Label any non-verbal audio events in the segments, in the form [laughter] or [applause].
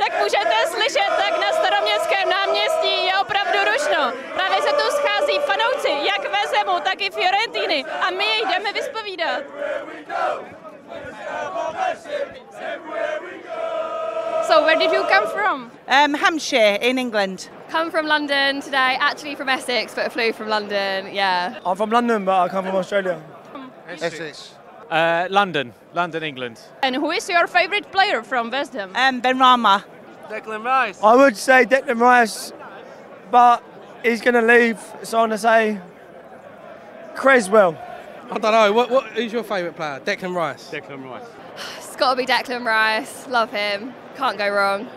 Jak můžete slyšet, tak na staroměstském náměstí je opravdu rušno. Právě se tu schází fanouci, jak Vezemu, tak i Fiorentiny. A my je jdeme vyspovídat. So where did you come from? Um, Hampshire in England. Come from London today, actually from Essex, but flew from London, yeah. I'm from London, but I come from Australia. Essex. Uh, London, London, England. And who is your favorite player from West Ham? Um, Benrahma. Declan Rice. I would say Declan Rice, but he's going to leave, so I'm going to say Cresswell. I don't know. What, what, who's your favourite player? Declan Rice. Declan Rice. [sighs] It's got to be Declan Rice. Love him. Can't go wrong.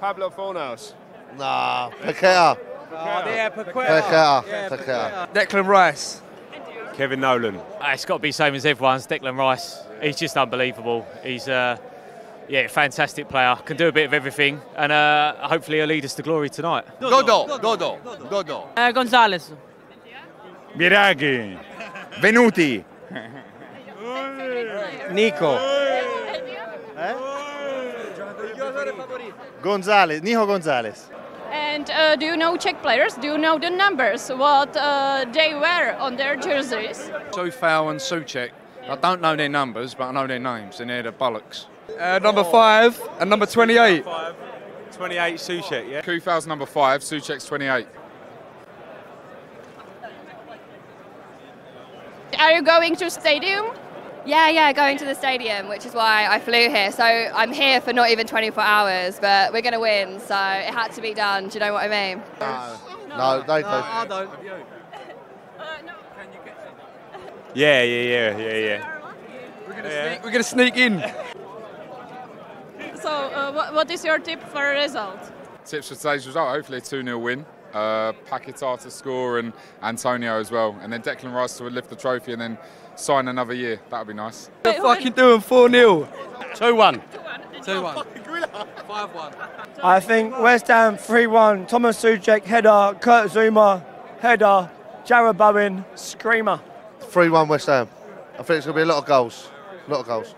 Pablo Fornals. Nah, Paqueta. Oh, yeah, Paqueta. Paqueta. Declan Rice. Kevin Nolan. Ah, it's got to be same as everyone's. Declan Rice. He's just unbelievable. He's uh, yeah, a fantastic player. Can do a bit of everything, and uh, hopefully he'll lead us to glory tonight. Dodo. Dodo. Dodo. Uh, Gonzalez. Biraghi. Venuti. Nico. Gonzalez. Nijo Gonzalez. And uh, do you know Czech players? Do you know the numbers? What uh, they wear on their jerseys? Coufal and Souček. I don't know their numbers, but I know their names, and they're the bollocks. Uh, number five and number 28. 28 Souček, yeah. Coufal's number five, Souček's 28. Are you going to stadium? Yeah, yeah, going to the stadium, which is why I flew here. So I'm here for not even 24 hours, but we're going to win, so it had to be done. Do you know what I mean? No, they do. I don't. [laughs] Yeah, yeah, yeah, yeah, yeah. We're going to sneak, we're gonna sneak in. So uh, what, what is your tip for a result? Tips for today's result, hopefully a 2 0 win. Uh, Paquetá to score and Antonio as well. And then Declan Rice to lift the trophy and then sign another year. That would be nice. What the fucking doing 4 0. 2 1. 2 1. 5 1. I think West Ham 3 1. Thomas Souček, header. Kurt Zouma, header. Jarrod Bowen, screamer. 3 1 West Ham. I think it's going to be a lot of goals. A lot of goals.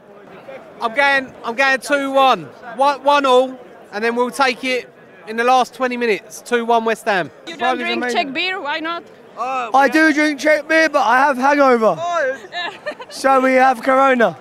I'm going, I'm going 2 1. 1 all, and then we'll take it in the last 20 minutes. 2 1 West Ham. You don't Probably drink amazing. Czech beer, why not? I do drink Czech beer, but I have hangover. so we have Corona.